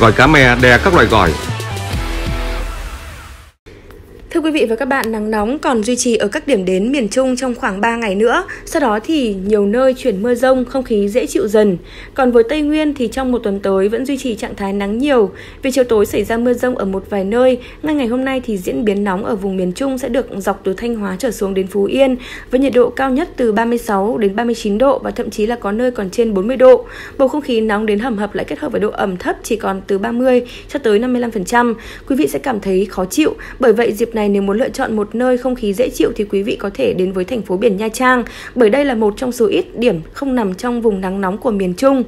gỏi cá mè đè các loại gỏi, Thưa quý vị và các bạn, nắng nóng còn duy trì ở các điểm đến miền Trung trong khoảng 3 ngày nữa. Sau đó thì nhiều nơi chuyển mưa rông, không khí dễ chịu dần. Còn với Tây Nguyên thì trong một tuần tới vẫn duy trì trạng thái nắng nhiều. Về chiều tối xảy ra mưa rông ở một vài nơi. Ngay ngày hôm nay thì diễn biến nóng ở vùng miền Trung sẽ được dọc từ Thanh Hóa trở xuống đến Phú Yên với nhiệt độ cao nhất từ 36 đến 39 độ và thậm chí là có nơi còn trên 40 độ. Bầu không khí nóng đến hầm hập lại kết hợp với độ ẩm thấp chỉ còn từ 30 cho tới 55%. Quý vị sẽ cảm thấy khó chịu. Bởi vậy dịp này nếu muốn lựa chọn một nơi không khí dễ chịu thì quý vị có thể đến với thành phố biển Nha Trang bởi đây là một trong số ít điểm không nằm trong vùng nắng nóng của miền Trung.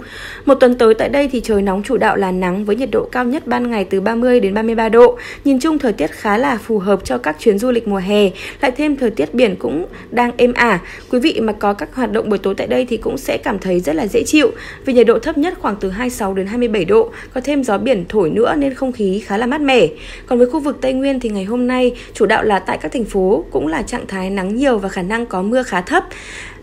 Một tuần tới tại đây thì trời nóng chủ đạo là nắng với nhiệt độ cao nhất ban ngày từ 30 đến 33 độ. Nhìn chung thời tiết khá là phù hợp cho các chuyến du lịch mùa hè, lại thêm thời tiết biển cũng đang êm ả. Quý vị mà có các hoạt động buổi tối tại đây thì cũng sẽ cảm thấy rất là dễ chịu vì nhiệt độ thấp nhất khoảng từ 26 đến 27 độ, có thêm gió biển thổi nữa nên không khí khá là mát mẻ. Còn với khu vực Tây Nguyên thì ngày hôm nay chủ đạo là tại các thành phố cũng là trạng thái nắng nhiều và khả năng có mưa khá thấp.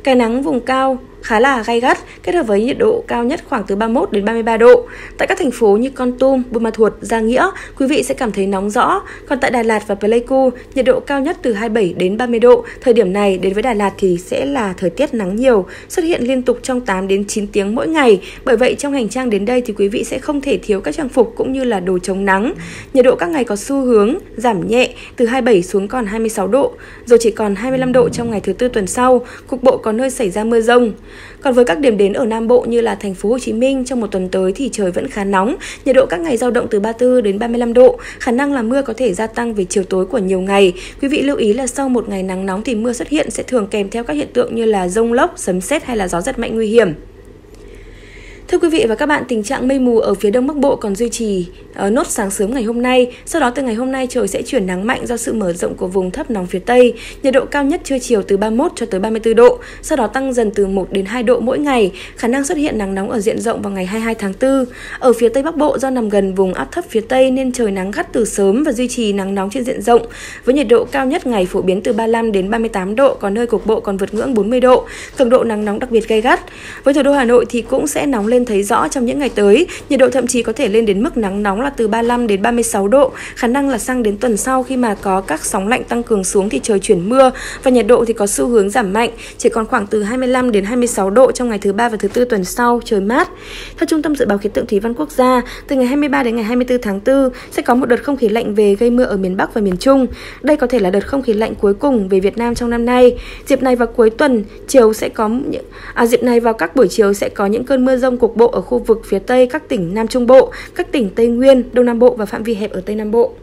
Cái nắng vùng cao khá là gay gắt, kết hợp với nhiệt độ cao nhất khoảng từ 31 đến 33 độ. Tại các thành phố như Con Tum, Buôn Ma Thuột, Gia Nghĩa, quý vị sẽ cảm thấy nóng rõ. Còn tại Đà Lạt và Pleiku, nhiệt độ cao nhất từ 27 đến 30 độ. Thời điểm này đến với Đà Lạt thì sẽ là thời tiết nắng nhiều, xuất hiện liên tục trong 8 đến 9 tiếng mỗi ngày. Bởi vậy trong hành trang đến đây thì quý vị sẽ không thể thiếu các trang phục cũng như là đồ chống nắng. Nhiệt độ các ngày có xu hướng giảm nhẹ từ 27 xuống còn 26 độ, rồi chỉ còn 25 độ trong ngày thứ tư tuần sau. Cục bộ có nơi xảy ra mưa rông. Còn với các điểm đến ở Nam Bộ như là thành phố Hồ Chí Minh trong một tuần tới thì trời vẫn khá nóng, nhiệt độ các ngày dao động từ 34 đến 35 độ, khả năng là mưa có thể gia tăng về chiều tối của nhiều ngày. Quý vị lưu ý là sau một ngày nắng nóng thì mưa xuất hiện sẽ thường kèm theo các hiện tượng như là rông lốc, sấm sét hay là gió giật mạnh nguy hiểm. Thưa quý vị và các bạn, tình trạng mây mù ở phía đông bắc bộ còn duy trì ở nốt sáng sớm ngày hôm nay. Sau đó từ ngày hôm nay trời sẽ chuyển nắng mạnh do sự mở rộng của vùng thấp nóng phía tây. Nhiệt độ cao nhất trưa chiều từ 31 cho tới 34 độ, sau đó tăng dần từ 1 đến 2 độ mỗi ngày. Khả năng xuất hiện nắng nóng ở diện rộng vào ngày 22 tháng 4. Ở phía tây bắc bộ do nằm gần vùng áp thấp phía tây nên trời nắng gắt từ sớm và duy trì nắng nóng trên diện rộng với nhiệt độ cao nhất ngày phổ biến từ 35 đến 38 độ, có nơi cục bộ còn vượt ngưỡng 40 độ. Cường độ nắng nóng đặc biệt gay gắt. Với thủ đô Hà Nội thì cũng sẽ nóng lên lên thấy rõ trong những ngày tới. Nhiệt độ thậm chí có thể lên đến mức nắng nóng là từ 35 đến 36 độ. Khả năng là sang đến tuần sau khi mà có các sóng lạnh tăng cường xuống thì trời chuyển mưa và nhiệt độ thì có xu hướng giảm mạnh, chỉ còn khoảng từ 25 đến 26 độ trong ngày thứ ba và thứ tư tuần sau, trời mát. Theo Trung tâm Dự báo Khí tượng Thủy văn Quốc gia, từ ngày 23 đến ngày 24 tháng 4 sẽ có một đợt không khí lạnh về gây mưa ở miền Bắc và miền Trung. Đây có thể là đợt không khí lạnh cuối cùng về Việt Nam trong năm nay. Dịp này vào cuối tuần, chiều sẽ có những à, dịp này vào các buổi chiều sẽ có những cơn mưa rông cục cục bộ ở khu vực phía Tây các tỉnh Nam Trung Bộ, các tỉnh Tây Nguyên, Đông Nam Bộ và phạm vi hẹp ở Tây Nam Bộ.